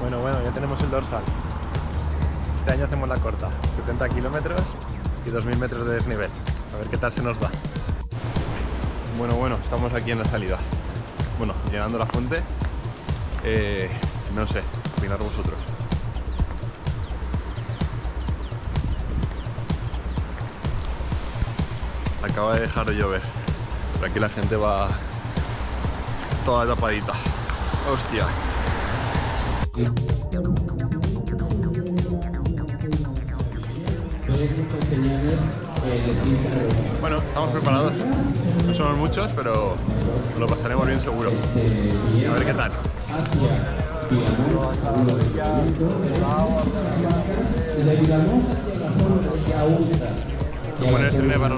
Bueno, bueno, ya tenemos el dorsal. Este año hacemos la corta, 70 kilómetros y 2.000 metros de desnivel. A ver qué tal se nos da. Bueno, bueno, estamos aquí en la salida. Bueno, llenando la fuente. Eh, no sé, opinar vosotros. Acaba de dejar de llover, pero aquí la gente va toda tapadita. Hostia. Bueno, estamos preparados. No somos muchos, pero lo pasaremos bien seguro. A ver qué tal. A poner stream para no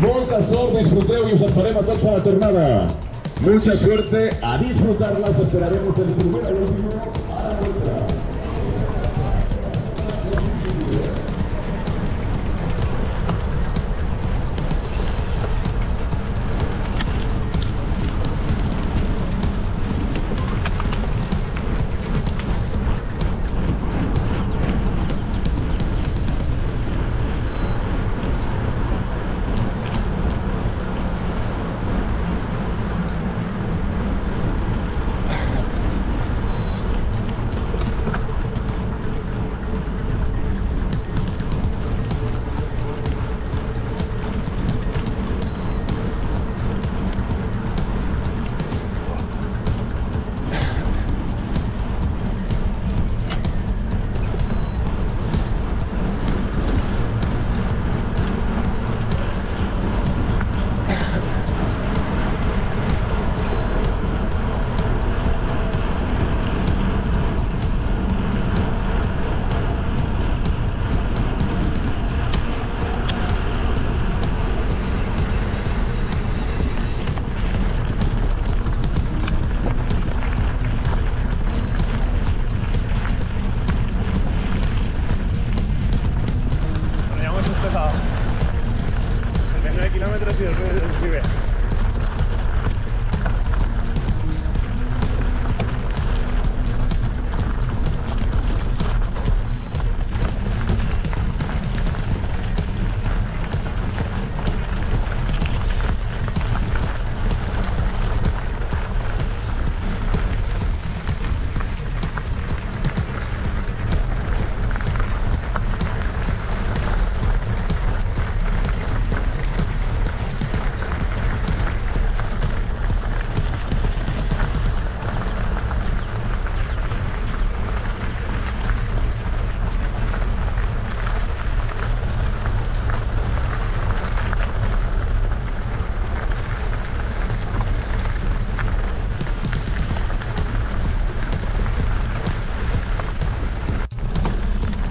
Molta sort, disfruteu i us esperem a tots a la tornada. Mucha suerte, a disfrutarla, os esperaremos el primero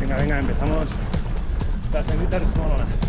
Venga, venga, empezamos las senditas molonas.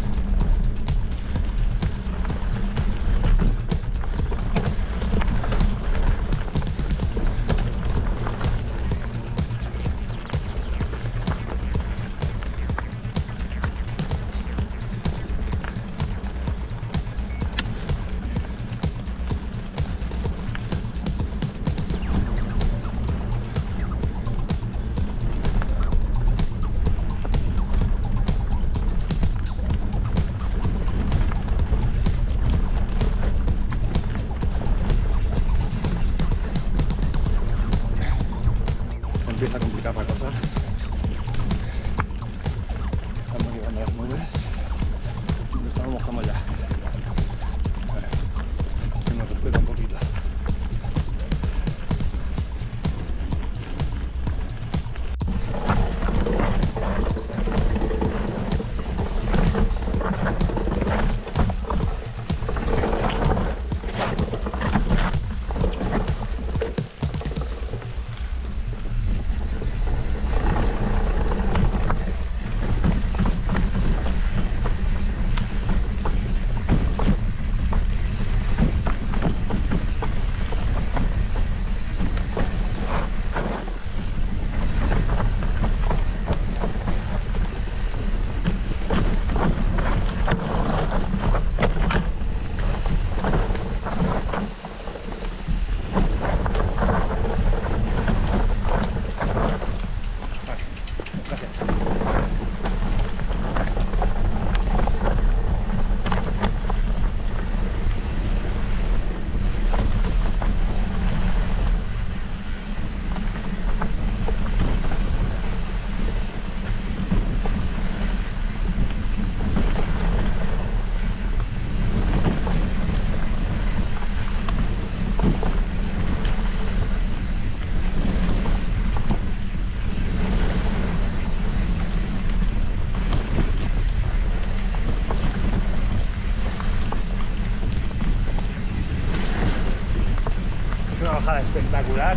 Espectacular,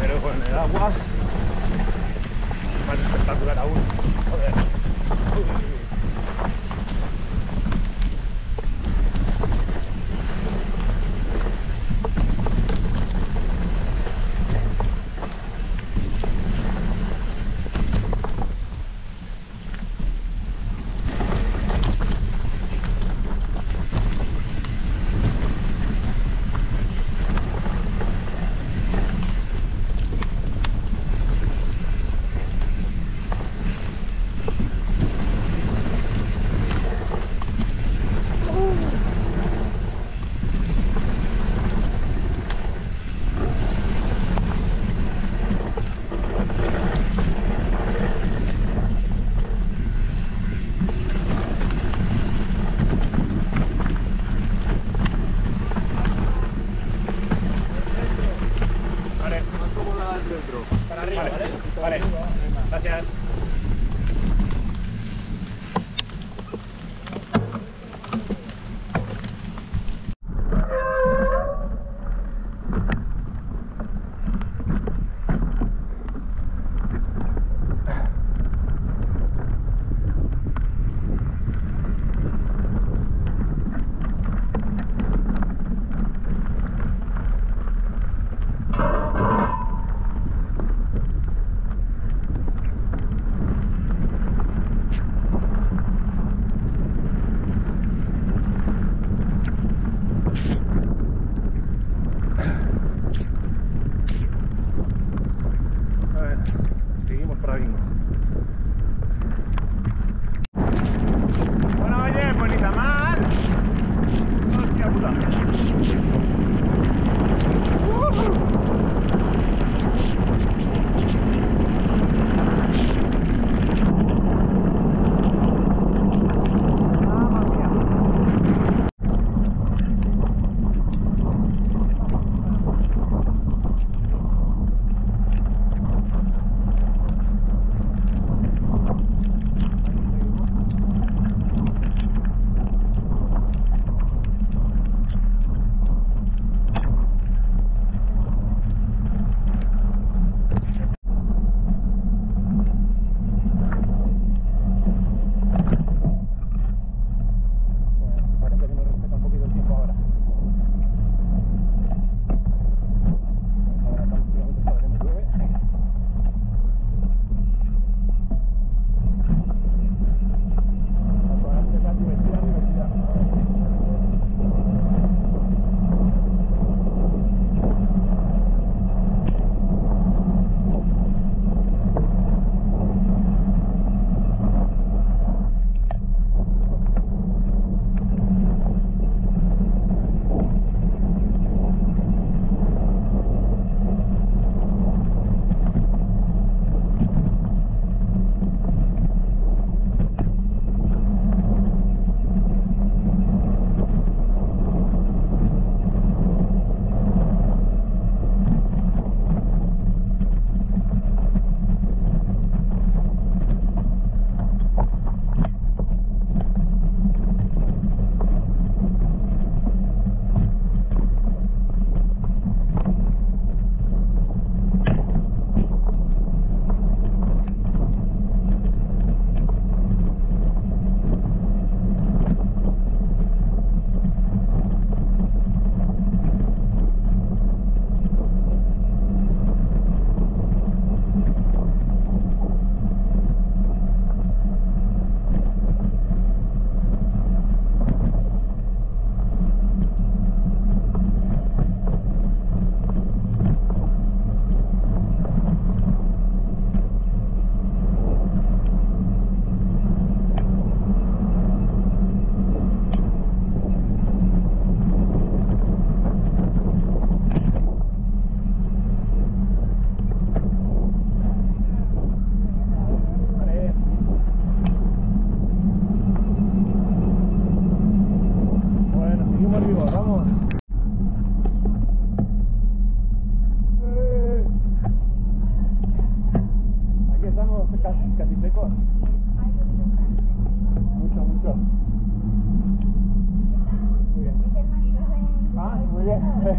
pero con el agua ¿vale? Vale. Gracias.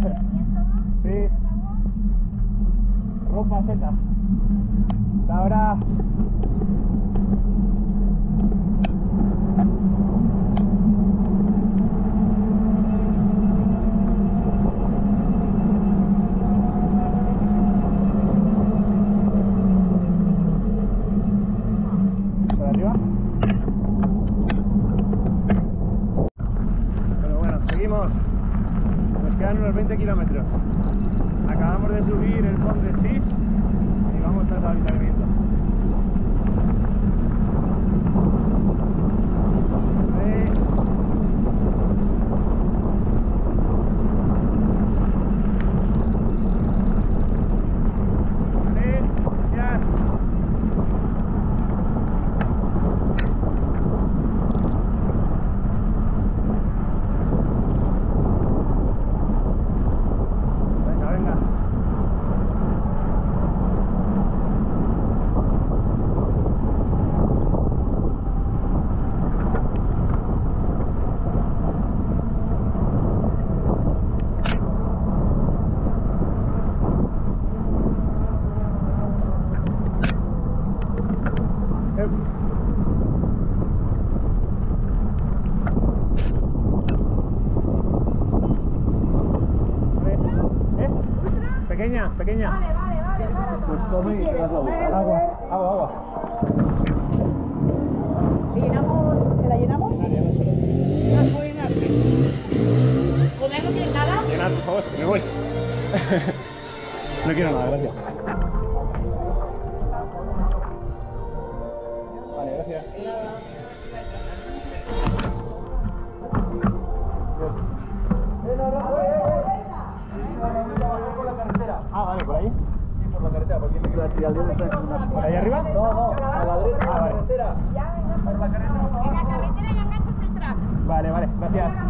her. Quedan unos 20 kilómetros. Acabamos de subir el Pont de Sis y vamos avistamiento. Eh, eh, ya. Venga, venga. Eh. ¿Eh? Pequeña. Vale, vale, vale. Pues tome y te das la. Agua, agua, agua. ¿Le llenamos? ¿Se la llenamos? ¿Las pueden ¿Comer no tienes nada? Llenar, por favor, me voy. no quiero nada, gracias. Vale, gracias.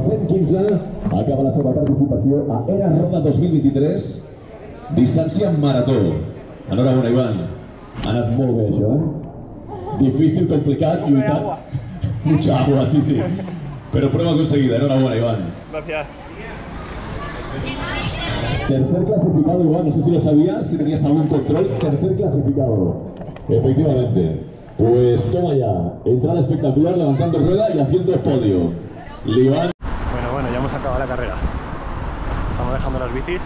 115. Acaba la seva participació a Era Roda 2023. Distància marató. Enhorabona, Ivan. Ha anat molt bé, això, eh? Difícil, complicat, lluitat. Mucha agua, sí, sí. Pero prueba conseguida, enhorabuena, Iván. Gracias. Tercer clasificado, Iván, no sé si lo sabías, si tenías algún control. Tercer clasificado. Efectivamente. Pues toma ya, entrada espectacular, levantando rueda y haciendo podio. Iván. Bueno, bueno, ya hemos acabado la carrera. Las bicis,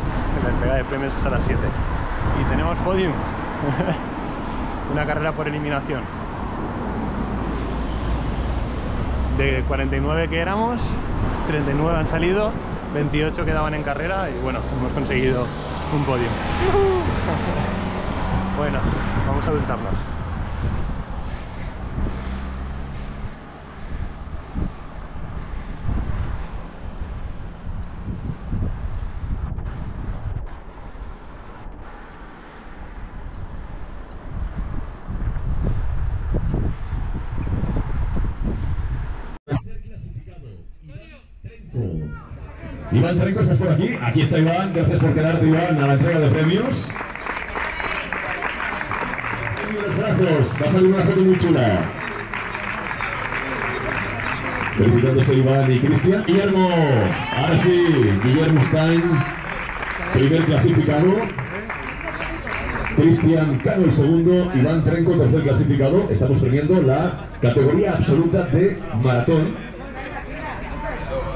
la entrega de premios es a las 7. Y tenemos podium. Una carrera por eliminación. de 49 que éramos, 39 han salido, 28 quedaban en carrera y bueno, hemos conseguido un podio. bueno, vamos a ducharnos. Iván Trenco, ¿estás por aquí? Aquí está Iván, gracias por quedarte Iván a la entrega de premios. Los brazos, va a salir una foto muy chula. Felicitándose Iván y Cristian. Guillermo, ahora sí, Guillermo Stein, primer clasificado. Cristian Cano el segundo, Iván Trenco tercer clasificado. Estamos premiando la categoría absoluta de maratón.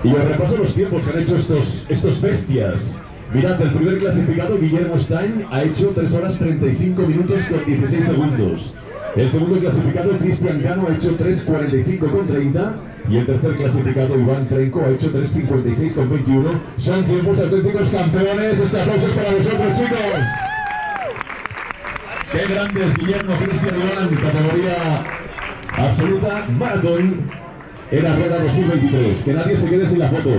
Y os repaso los tiempos que han hecho estos, estos bestias. Mirad, el primer clasificado, Guillermo Stein, ha hecho 3 horas 35 minutos con 16 segundos. El segundo clasificado, Cristian Gano, ha hecho 3.45 con 30. Y el tercer clasificado, Iván Trenco, ha hecho 3.56 con 21. Son tiempos auténticos campeones. Este aplauso es para vosotros, chicos. Qué grandes, Guillermo, Cristian, Iván, categoría absoluta, maratón. Era Rueda 2023. Que nadie se quede sin la foto.